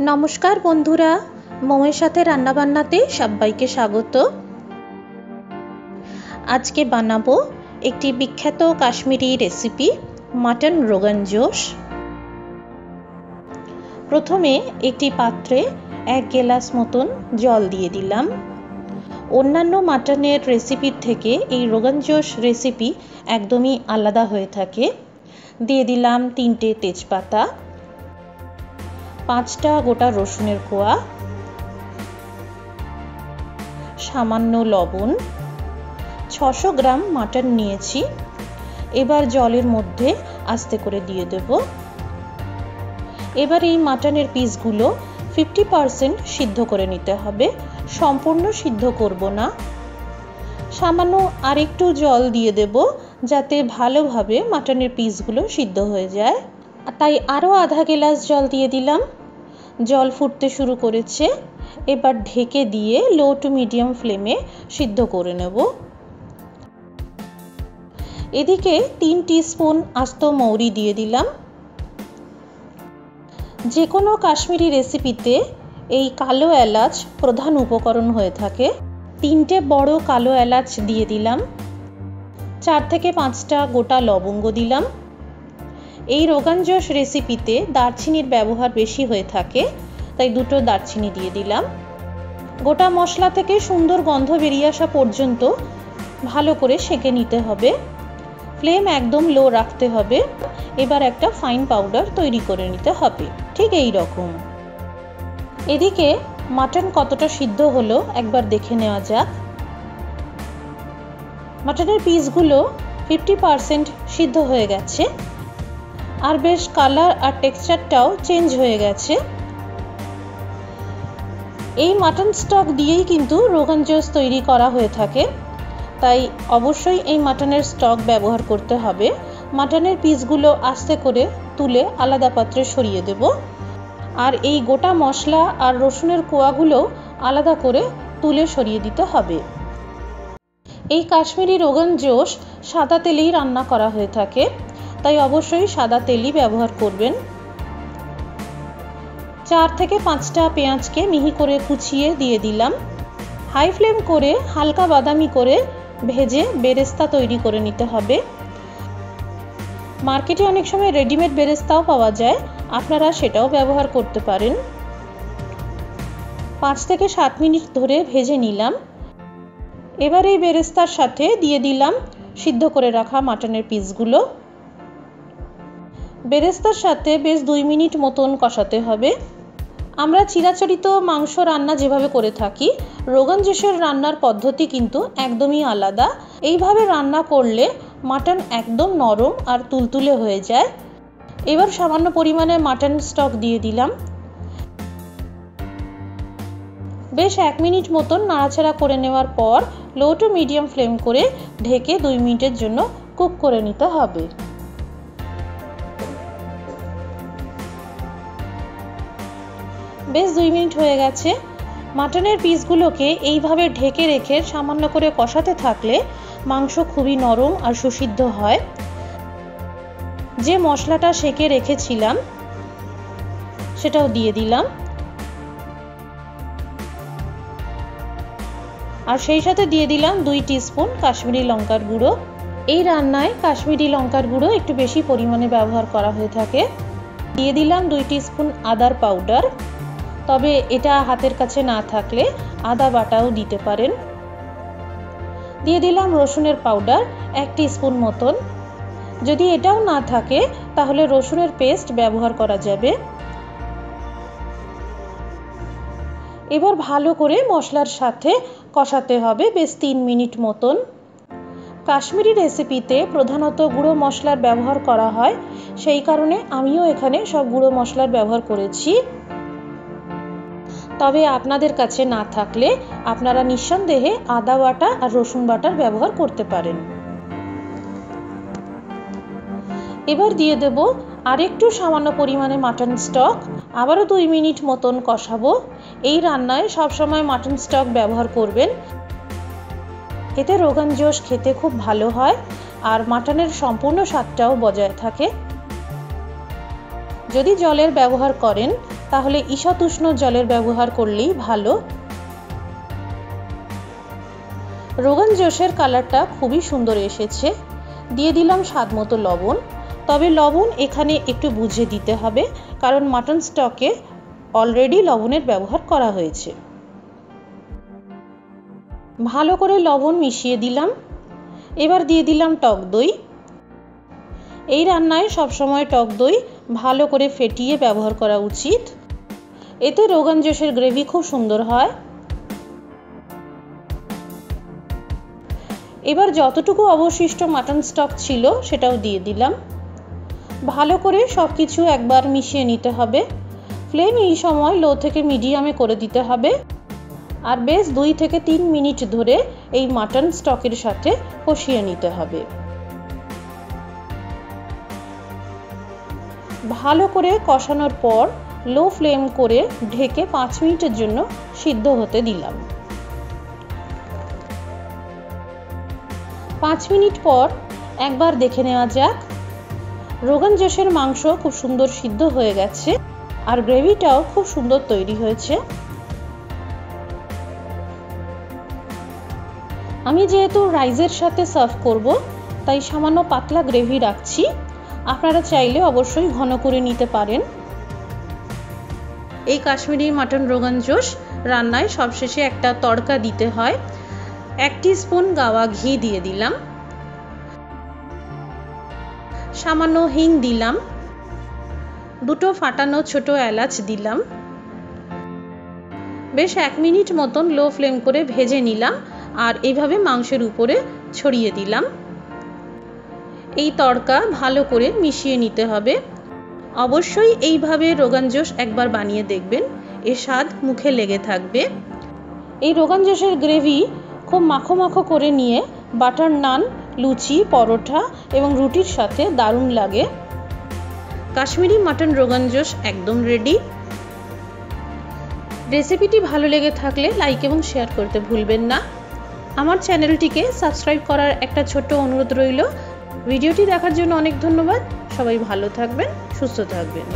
নমস্কার বন্ধুরা, মোমের সাথে রান্নাবান্নাতে সবাইকে স্বাগত। আজকে বানাবো একটি বিখ্যাত কাশ্মীরি রেসিপি, মাটন রোগান জোশ। প্রথমে একটি পাত্রে এক গেলাস মতন জল দিয়ে দিলাম। অন্যান্য মাটনের রেসিপির থেকে এই রোগান জোশ রেসিপি একদমই আলাদা হয়ে থাকে। দিয়ে দিলাম তিনটে তেজপাতা পাঁচটা গোটা রসুনের কোয়া, সামান্য লবণ, ছশো গ্রাম মাটন নিয়েছি। এবার জলের মধ্যে আস্তে করে দিয়ে দেব। এবার এই মাটনের পিসগুলো ফিফটি পারসেন্ট সিদ্ধ করে নিতে হবে। সম্পূর্ণ সিদ্ধ করব না। সামান্য আরেকটু জল দিয়ে দেব যাতে ভালোভাবে মাটনের পিসগুলো সিদ্ধ হয়ে যায়। তাই আরও আধা গ্লাস জল দিয়ে দিলাম। জল ফুটতে শুরু করেছে। এবার ঢেকে দিয়ে লো টু মিডিয়াম ফ্লেমে সিদ্ধ করে নেব। এদিকে তিন স্পুন আস্ত মৌরি দিয়ে দিলাম। যে কোনো কাশ্মীরি রেসিপিতে এই কালো এলাচ প্রধান উপকরণ হয়ে থাকে। তিনটে বড় কালো এলাচ দিয়ে দিলাম। চার থেকে পাঁচটা গোটা লবঙ্গ দিলাম। এই রোগানজোশ রেসিপিতে দারচিনির ব্যবহার বেশি হয়ে থাকে, তাই দুটো দারচিনি দিয়ে দিলাম। গোটা মশলা থেকে সুন্দর গন্ধ বেরিয়ে আসা পর্যন্ত ভালো করে সেঁকে নিতে হবে। ফ্লেম একদম লো রাখতে হবে। এবার একটা ফাইন পাউডার তৈরি করে নিতে হবে। ঠিক এই রকম। এদিকে মাটন কতটা সিদ্ধ হলো একবার দেখে নেওয়া যাক। মাটনের পিসগুলো ফিফটি পারসেন্ট সিদ্ধ হয়ে গেছে। আর বেশ কালার আর টেক্সচারটাও চেঞ্জ হয়ে গেছে। এই মাটন স্টক দিয়েই কিন্তু রোগান জোস তৈরি করা হয়ে থাকে। তাই অবশ্যই এই মাটনের স্টক ব্যবহার করতে হবে। মাটনের পিসগুলো আস্তে করে তুলে আলাদা পাত্রে সরিয়ে দেব। আর এই গোটা মশলা আর রসুনের কোয়াগুলো আলাদা করে তুলে সরিয়ে দিতে হবে। এই কাশ্মীরি রোগান জোশ সাদা তেলেই রান্না করা হয়ে থাকে। তাই অবশ্যই সাদা তেলই ব্যবহার করবেন। চার থেকে পাঁচটা পেঁয়াজকে মিহি করে কুচিয়ে দিয়ে দিলাম। হাই ফ্লেম করে হালকা বাদামি করে ভেজে বেরেস্তা তৈরি করে নিতে হবে। মার্কেটে অনেক সময় রেডিমেড বেরেস্তাও পাওয়া যায়। আপনারা সেটাও ব্যবহার করতে পারেন। পাঁচ থেকে সাত মিনিট ধরে ভেজে নিলাম। এবার এই বেরেস্তার সাথে দিয়ে দিলাম সিদ্ধ করে রাখা মাটনের পিসগুলো। বেরেস্তার সাথে বেশ দুই মিনিট মতন কষাতে হবে। আমরা চিরাচরিত মাংস রান্না যেভাবে করে থাকি, রোগান জোশের রান্নার পদ্ধতি কিন্তু একদমই আলাদা। এইভাবে রান্না করলে মাটন একদম নরম আর তুলতুলে হয়ে যায়। এবার সামান্য পরিমাণে মাটন স্টক দিয়ে দিলাম। বেশ এক মিনিট মতন নাড়াচাড়া করে নেওয়ার পর, লো টু মিডিয়াম ফ্লেম করে ঢেকে দুই মিনিটের জন্য কুক করে নিতে হবে। বেশ দুই মিনিট হয়ে গেছে। মাটনের পিসগুলোকে এইভাবে ঢেকে রেখে সামান্য করে কষাতে থাকলে মাংস খুবই নরম আর সুসিদ্ধ হয়। যে মশলাটা সেকে রেখেছিলাম, সেটাও দিয়ে দিলাম। আর সেই সাথে দিয়ে দিলাম দুই স্পুন কাশ্মীরি লঙ্কার গুঁড়ো। এই রান্নায় কাশ্মীরি লঙ্কার গুঁড়ো একটু বেশি পরিমাণে ব্যবহার করা হয়ে থাকে। দিয়ে দিলাম দুই স্পুন আদার পাউডার। তবে এটা হাতের কাছে না থাকলে আদা বাটাও দিতে পারেন। দিয়ে দিলাম রসুনের পাউডার, এক স্পুন মতন। যদি এটাও না থাকে, তাহলে রসুনের পেস্ট ব্যবহার করা যাবে। এবার ভালো করে মশলার সাথে কষাতে হবে বেশ তিন মিনিট মতন। কাশ্মীরি রেসিপিতে প্রধানত গুঁড়ো মশলার ব্যবহার করা হয়, সেই কারণে আমিও এখানে সব গুঁড়ো মশলার ব্যবহার করেছি। তবে আপনাদের কাছে না থাকলে আপনারা নিঃসন্দেহে আদা বাটা আর রসুন বাটার ব্যবহার করতে পারেন। এবার দিয়ে দেব আরেকটু সামান্য পরিমাণে মাটন স্টক আবারও দুই মিনিট মতন কষাবো। এই রান্নায় সবসময় মাটন স্টক ব্যবহার করবেন। এতে রোগান জোশ খেতে খুব ভালো হয় আর মাটনের সম্পূর্ণ স্বাদটাও বজায় থাকে। যদি জলের ব্যবহার করেন তাহলে ঈষৎ উষ্ণ জলের ব্যবহার করলেই ভালো। রোগান জোশের কালারটা খুবই সুন্দর এসেছে। দিয়ে দিলাম স্বাদ মতো লবণ। তবে লবণ এখানে একটু বুঝে দিতে হবে, কারণ মাটন স্টকে অলরেডি লবণের ব্যবহার করা হয়েছে। ভালো করে লবণ মিশিয়ে দিলাম। এবার দিয়ে দিলাম টক দই। এই রান্নায় সবসময় টক দই ভালো করে ফেটিয়ে ব্যবহার করা উচিত। এতে রোগান জোশের গ্রেভি খুব সুন্দর হয়। এবার যতটুকু অবশিষ্ট মাটন স্টক ছিল সেটাও দিয়ে দিলাম। ভালো করে সব কিছু একবার মিশিয়ে নিতে হবে। ফ্লেম এই সময় লো থেকে মিডিয়ামে করে দিতে হবে। আর বেশ দুই থেকে তিন মিনিট ধরে এই মাটন স্টকের সাথে কষিয়ে নিতে হবে। ভালো করে কষানোর পর লো ফ্লেম করে ঢেকে পাঁচ মিনিটের জন্য সিদ্ধ হতে দিলাম। পাঁচ মিনিট পর একবার দেখে নেওয়া যাক। রোগান জোশের মাংস খুব সুন্দর সিদ্ধ হয়ে গেছে আর গ্রেভিটাও খুব সুন্দর তৈরি হয়েছে। আমি যেহেতু রাইসের সাথে সার্ভ করব, তাই সামান্য পাতলা গ্রেভি রাখছি। আপনারা চাইলে অবশ্যই ঘন করে নিতে পারেন। এই কাশ্মীরি মাটন রোগান জোশ রান্নায় সবশেষে একটা তড়কা দিতে হয়। এক স্পুন গাওয়া ঘি দিয়ে দিলাম। সামান্য হিং দিলাম। দুটো ফাটানো ছোট এলাচ দিলাম। বেশ এক মিনিট মতন লো ফ্লেম করে ভেজে নিলাম আর এইভাবে মাংসের উপরে ছড়িয়ে দিলাম। এই তড়কা ভালো করে মিশিয়ে নিতে হবে। অবশ্যই এইভাবে রোগানজোশ একবার বানিয়ে দেখবেন। এ স্বাদ মুখে লেগে থাকবে। এই রোগানজোশের গ্রেভি খুব মাখো মাখো করে নিয়ে বাটার নান, লুচি, পরোটা এবং রুটির সাথে দারুণ লাগে। কাশ্মীরি মাটন রোগানজোশ একদম রেডি রেসিপিটি ভালো লেগে থাকলে লাইক এবং শেয়ার করতে ভুলবেন না। আমার চ্যানেলটিকে সাবস্ক্রাইব করার একটা ছোট্ট অনুরোধ রইল। ভিডিওটি দেখার জন্য অনেক ধন্যবাদ। সবাই ভালো থাকবেন সুস্থ থাকবেন।